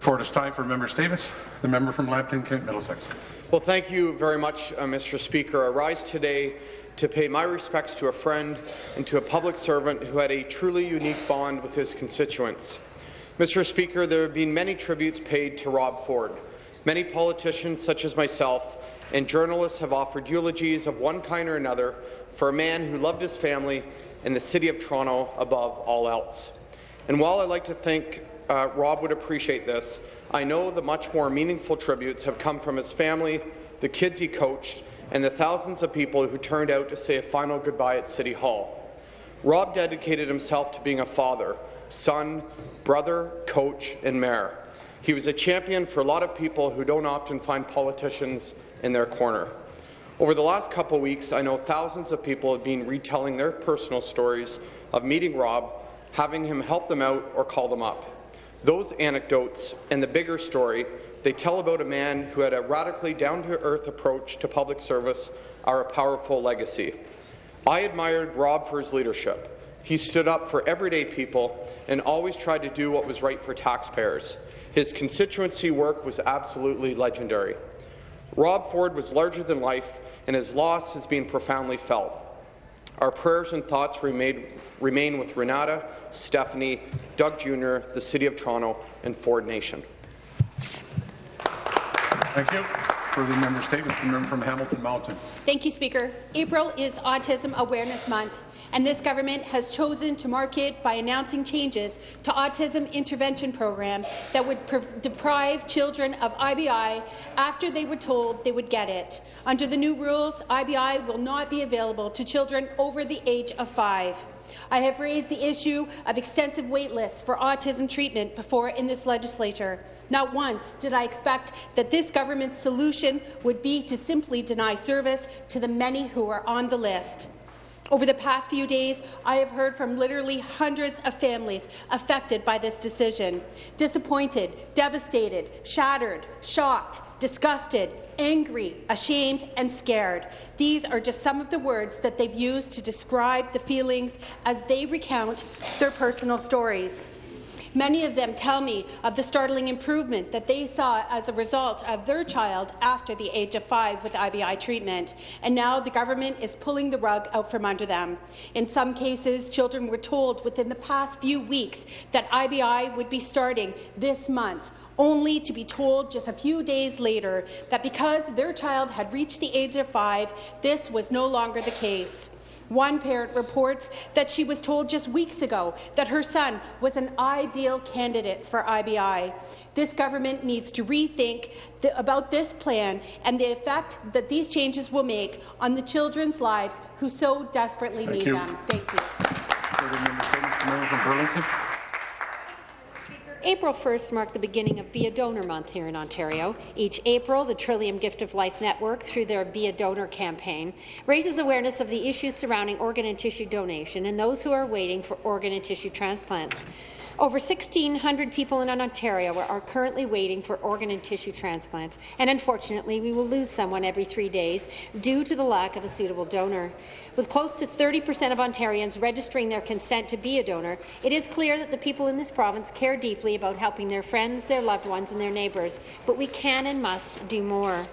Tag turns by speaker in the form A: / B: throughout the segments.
A: For it is time for member statements. The member from Lambton Kent Middlesex.
B: Well, thank you very much, uh, Mr. Speaker. I rise today to pay my respects to a friend and to a public servant who had a truly unique bond with his constituents. Mr. Speaker, there have been many tributes paid to Rob Ford. Many politicians, such as myself, and journalists have offered eulogies of one kind or another for a man who loved his family and the City of Toronto above all else. And while I like to think uh, Rob would appreciate this, I know the much more meaningful tributes have come from his family, the kids he coached, and the thousands of people who turned out to say a final goodbye at City Hall. Rob dedicated himself to being a father, son, brother, coach, and mayor. He was a champion for a lot of people who don't often find politicians in their corner. Over the last couple weeks, I know thousands of people have been retelling their personal stories of meeting Rob, having him help them out or call them up. Those anecdotes and the bigger story they tell about a man who had a radically down-to-earth approach to public service are a powerful legacy. I admired Rob for his leadership. He stood up for everyday people and always tried to do what was right for taxpayers. His constituency work was absolutely legendary. Rob Ford was larger than life, and his loss has been profoundly felt. Our prayers and thoughts remain, remain with Renata, Stephanie, Doug Jr., the City of Toronto, and Ford Nation.
A: Thank you. Further member statements. The member from Hamilton Mountain.
C: Thank you, Speaker. April is Autism Awareness Month, and this government has chosen to mark it by announcing changes to Autism Intervention Program that would deprive children of IBI after they were told they would get it. Under the new rules, IBI will not be available to children over the age of five. I have raised the issue of extensive wait lists for autism treatment before in this legislature. Not once did I expect that this government's solution would be to simply deny service to the many who are on the list. Over the past few days, I have heard from literally hundreds of families affected by this decision. Disappointed, devastated, shattered, shocked, disgusted, angry, ashamed, and scared. These are just some of the words that they've used to describe the feelings as they recount their personal stories. Many of them tell me of the startling improvement that they saw as a result of their child after the age of five with IBI treatment, and now the government is pulling the rug out from under them. In some cases, children were told within the past few weeks that IBI would be starting this month, only to be told just a few days later that because their child had reached the age of five, this was no longer the case. One parent reports that she was told just weeks ago that her son was an ideal candidate for IBI. This government needs to rethink the, about this plan and the effect that these changes will make on the children's lives who so desperately
A: Thank
C: need
A: you.
C: them. Thank you.
D: April 1st marked the beginning of Be a Donor Month here in Ontario. Each April, the Trillium Gift of Life Network, through their Be a Donor campaign, raises awareness of the issues surrounding organ and tissue donation and those who are waiting for organ and tissue transplants. Over 1,600 people in Ontario are currently waiting for organ and tissue transplants, and unfortunately, we will lose someone every three days due to the lack of a suitable donor. With close to 30 per cent of Ontarians registering their consent to be a donor, it is clear that the people in this province care deeply about helping their friends, their loved ones and their neighbours, but we can and must do more.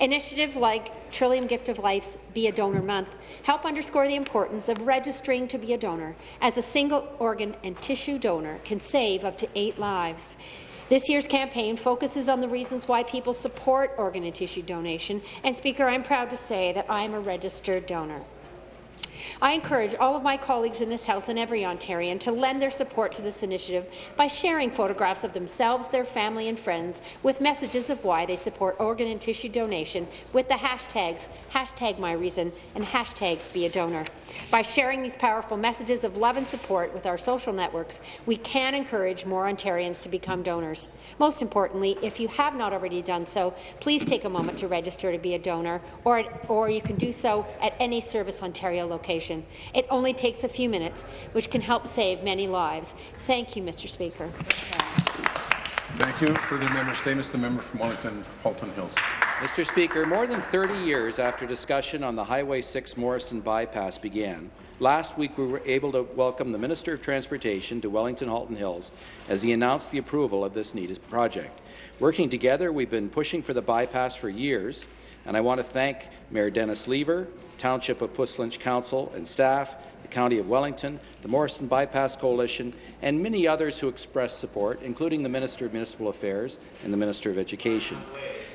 D: Initiatives like Trillium Gift of Life's Be a Donor Month help underscore the importance of registering to be a donor, as a single organ and tissue donor can save up to eight lives. This year's campaign focuses on the reasons why people support organ and tissue donation, and Speaker, I'm proud to say that I am a registered donor. I encourage all of my colleagues in this House and every Ontarian to lend their support to this initiative by sharing photographs of themselves, their family and friends with messages of why they support organ and tissue donation with the hashtags hashtag MyReason and hashtag BeADonor. By sharing these powerful messages of love and support with our social networks, we can encourage more Ontarians to become donors. Most importantly, if you have not already done so, please take a moment to register to be a donor, or, or you can do so at any Service Ontario location. It only takes a few minutes, which can help save many lives. Thank you, Mr. Speaker.
A: Thank you. Further member statements. The member from Wellington, Halton Hills.
E: Mr. Speaker, more than 30 years after discussion on the Highway 6 Morriston bypass began, last week we were able to welcome the Minister of Transportation to Wellington Halton Hills as he announced the approval of this needed project. Working together, we've been pushing for the bypass for years, and I want to thank Mayor Dennis Lever, Township of Puslinch Council and staff, the County of Wellington, the Morriston Bypass Coalition, and many others who expressed support, including the Minister of Municipal Affairs and the Minister of Education.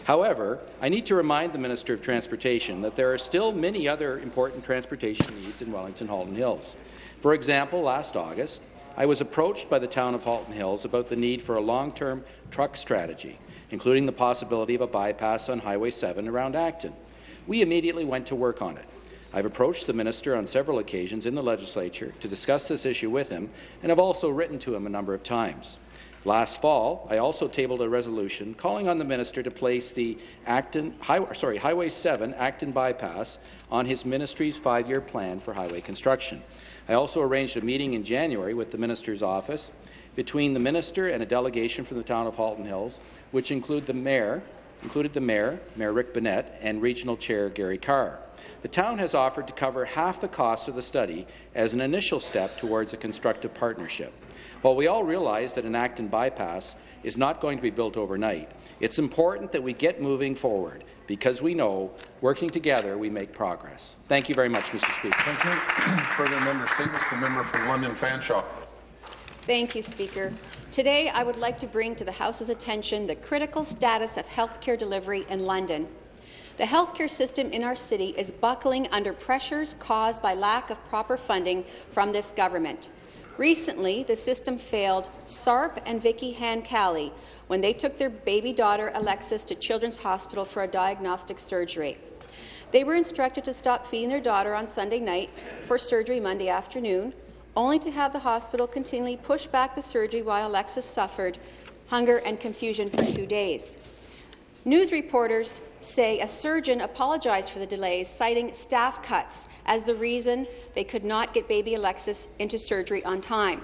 E: However, I need to remind the Minister of Transportation that there are still many other important transportation needs in Wellington Halton Hills. For example, last August, I was approached by the town of Halton Hills about the need for a long-term truck strategy, including the possibility of a bypass on Highway 7 around Acton. We immediately went to work on it. I've approached the minister on several occasions in the legislature to discuss this issue with him, and have also written to him a number of times. Last fall, I also tabled a resolution calling on the minister to place the Acton, Highway, sorry, Highway 7 Acton bypass on his ministry's five-year plan for highway construction. I also arranged a meeting in January with the minister's office between the minister and a delegation from the town of Halton Hills, which include the mayor, included the mayor, Mayor Rick Bonnette, and regional chair Gary Carr. The town has offered to cover half the cost of the study as an initial step towards a constructive partnership. While we all realize that an Acton bypass is not going to be built overnight, it's important that we get moving forward because we know, working together, we make progress. Thank you very much, Mr. Speaker.
A: Thank you. Further member statements. The member from London Fanshawe.
F: Thank you, Speaker. Today, I would like to bring to the House's attention the critical status of healthcare delivery in London. The healthcare system in our city is buckling under pressures caused by lack of proper funding from this government. Recently, the system failed Sarp and Vicky Han Hankali when they took their baby daughter Alexis to Children's Hospital for a diagnostic surgery. They were instructed to stop feeding their daughter on Sunday night for surgery Monday afternoon, only to have the hospital continually push back the surgery while Alexis suffered hunger and confusion for two days. News reporters say a surgeon apologized for the delays, citing staff cuts as the reason they could not get baby Alexis into surgery on time.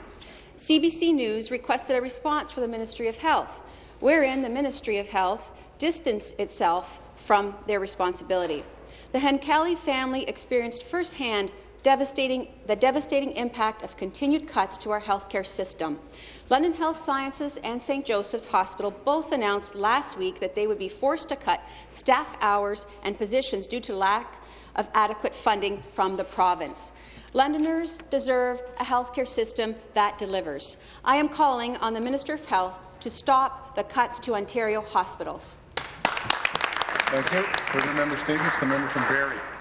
F: CBC News requested a response from the Ministry of Health, wherein the Ministry of Health distanced itself from their responsibility. The Hankali family experienced firsthand devastating, the devastating impact of continued cuts to our healthcare system. London Health Sciences and St. Joseph's Hospital both announced last week that they would be forced to cut staff hours and positions due to lack of adequate funding from the province. Londoners deserve a healthcare system that delivers. I am calling on the Minister of Health to stop the cuts to Ontario hospitals.
A: Thank you. Further member statements. The member from Barrie.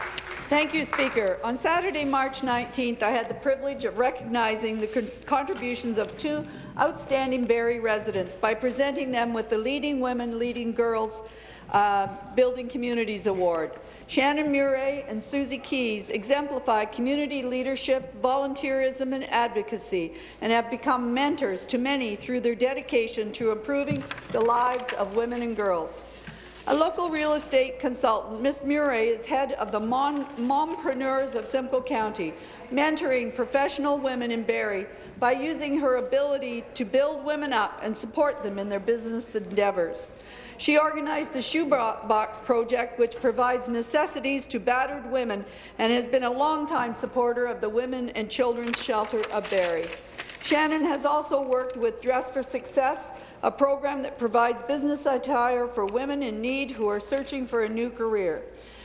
G: Thank you, Speaker. On Saturday, March 19th, I had the privilege of recognizing the con contributions of two outstanding Barrie residents by presenting them with the Leading Women, Leading Girls uh, Building Communities Award. Shannon Murray and Susie Keys exemplify community leadership, volunteerism and advocacy and have become mentors to many through their dedication to improving the lives of women and girls. A local real estate consultant, Ms. Murray is head of the Mompreneurs of Simcoe County, mentoring professional women in Barrie by using her ability to build women up and support them in their business endeavours. She organized the Shoebox Project, which provides necessities to battered women and has been a longtime supporter of the Women and Children's Shelter of Barrie. Shannon has also worked with Dress for Success, a program that provides business attire for women in need who are searching for a new career.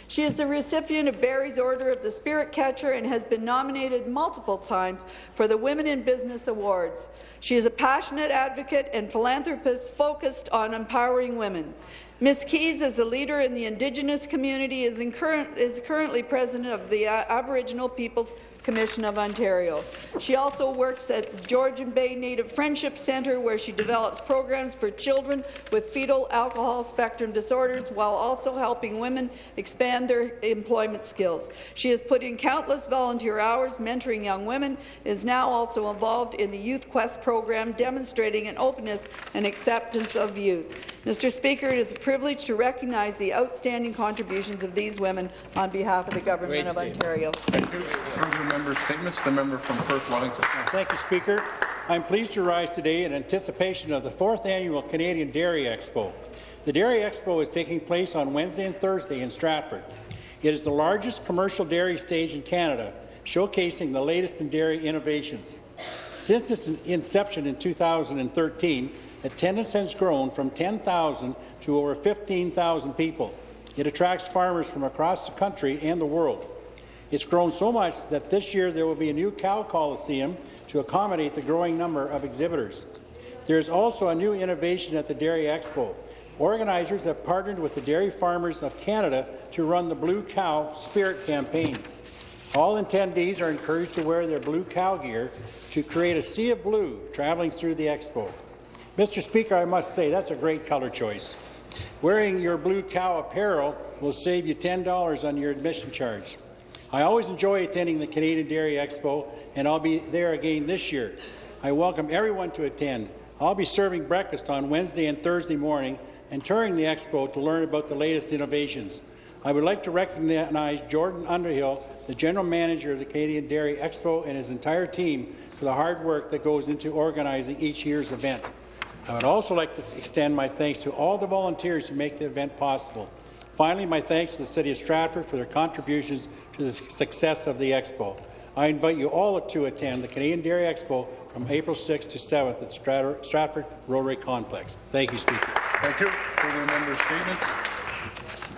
G: She is the recipient of Barrie's Order of the Spirit Catcher and has been nominated multiple times for the Women in Business Awards. She is a passionate advocate and philanthropist focused on empowering women. Ms. Keys, as a leader in the Indigenous community, is, is currently president of the uh, Aboriginal Peoples Commission of Ontario. She also works at the Georgian Bay Native Friendship Centre, where she develops programs for children with fetal alcohol spectrum disorders, while also helping women expand their employment skills. She has put in countless volunteer hours mentoring young women, is now also involved in the Youth Quest program, demonstrating an openness and acceptance of youth. Mr. Speaker, it is a privilege to recognize the outstanding contributions of these women on behalf of the Government
B: Great
G: of
B: statement.
G: Ontario.
A: Thank you. Member statements. The member from Perth Wellington.
H: Thank you, Speaker. I'm pleased to rise today in anticipation of the fourth annual Canadian Dairy Expo. The Dairy Expo is taking place on Wednesday and Thursday in Stratford. It is the largest commercial dairy stage in Canada, showcasing the latest in dairy innovations. Since its inception in 2013, attendance has grown from 10,000 to over 15,000 people. It attracts farmers from across the country and the world. It's grown so much that this year there will be a new cow coliseum to accommodate the growing number of exhibitors. There is also a new innovation at the Dairy Expo. Organizers have partnered with the Dairy Farmers of Canada to run the Blue Cow Spirit campaign. All attendees are encouraged to wear their blue cow gear to create a sea of blue traveling through the expo. Mr. Speaker, I must say that's a great color choice. Wearing your blue cow apparel will save you $10 on your admission charge. I always enjoy attending the Canadian Dairy Expo, and I'll be there again this year. I welcome everyone to attend. I'll be serving breakfast on Wednesday and Thursday morning and touring the expo to learn about the latest innovations. I would like to recognize Jordan Underhill, the General Manager of the Canadian Dairy Expo, and his entire team for the hard work that goes into organizing each year's event. I would also like to extend my thanks to all the volunteers who make the event possible. Finally, my thanks to the City of Stratford for their contributions to the success of the Expo. I invite you all to attend the Canadian Dairy Expo from April 6th to 7th at Stratford Rotary Complex. Thank you, Speaker.
A: Thank you. Further member statements?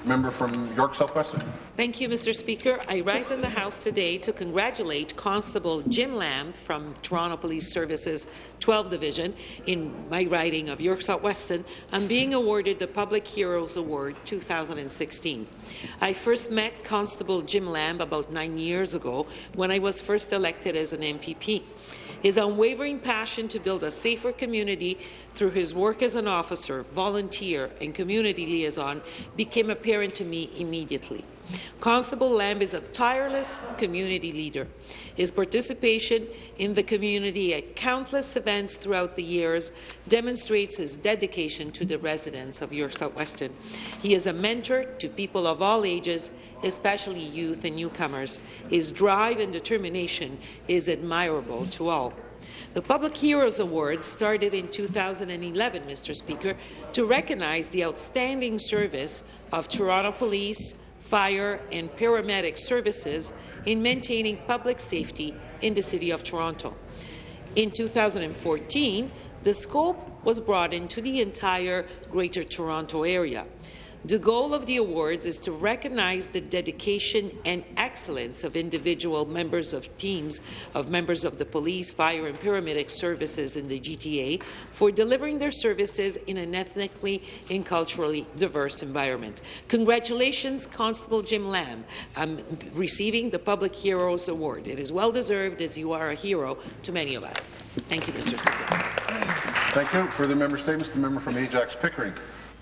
A: Member from York South-Weston.
I: Thank you, Mr. Speaker. I rise in the House today to congratulate Constable Jim Lamb from Toronto Police Service's 12th Division in my riding of York South-Weston on being awarded the Public Heroes Award 2016. I first met Constable Jim Lamb about nine years ago when I was first elected as an MPP. His unwavering passion to build a safer community through his work as an officer, volunteer, and community liaison became apparent to me immediately. Constable Lamb is a tireless community leader. His participation in the community at countless events throughout the years demonstrates his dedication to the residents of York South-Weston. He is a mentor to people of all ages, especially youth and newcomers. His drive and determination is admirable to all. The Public Heroes Awards started in 2011, Mr. Speaker, to recognize the outstanding service of Toronto Police, fire and paramedic services in maintaining public safety in the City of Toronto. In 2014, the scope was broadened to the entire Greater Toronto Area. The goal of the awards is to recognize the dedication and excellence of individual members of teams of members of the police, fire and paramedic services in the GTA for delivering their services in an ethnically and culturally diverse environment. Congratulations, Constable Jim Lamb, receiving the Public Heroes Award. It is well deserved as you are a hero to many of us. Thank you, Mr. Speaker.
A: Thank you. Further member statements. The member from Ajax Pickering.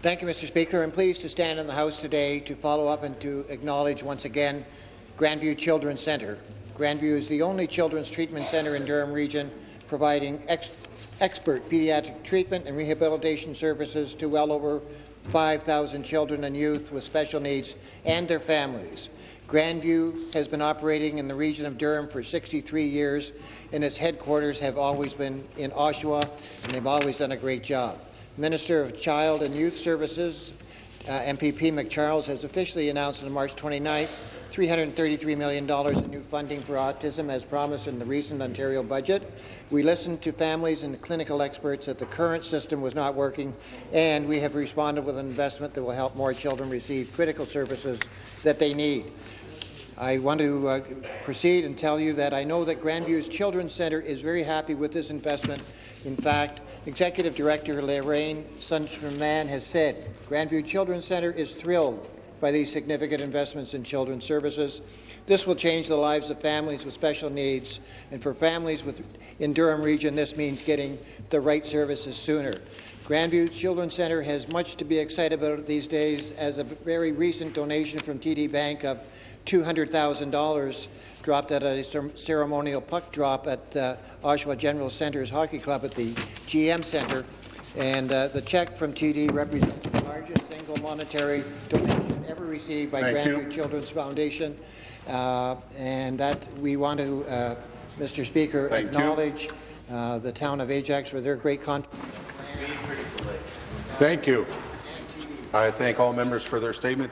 J: Thank you, Mr. Speaker. I'm pleased to stand in the House today to follow up and to acknowledge once again Grandview Children's Centre. Grandview is the only children's treatment centre in Durham Region providing ex expert pediatric treatment and rehabilitation services to well over 5,000 children and youth with special needs and their families. Grandview has been operating in the region of Durham for 63 years, and its headquarters have always been in Oshawa, and they've always done a great job. Minister of Child and Youth Services, uh, MPP MacCharles, has officially announced on March 29th $333 million in new funding for autism as promised in the recent Ontario budget. We listened to families and clinical experts that the current system was not working, and we have responded with an investment that will help more children receive critical services that they need. I want to uh, proceed and tell you that I know that Grandview's Children's Centre is very happy with this investment. In fact, Executive Director Lorraine Sunstrum-Mann has said Grandview Children's Centre is thrilled by these significant investments in children's services. This will change the lives of families with special needs, and for families with, in Durham Region, this means getting the right services sooner. Grandview Children's Centre has much to be excited about these days as a very recent donation from TD Bank of $200,000 dropped at a ceremonial puck drop at uh, Oshawa General Centre's Hockey Club at the GM Centre. And uh, the check from TD represents the largest single monetary donation ever received by
A: Thank
J: Grandview
A: you.
J: Children's Foundation. Uh, and that we want to, uh, Mr. Speaker,
A: Thank
J: acknowledge uh, the town of Ajax for their great contribution.
A: Thank you. I thank all members for their statements.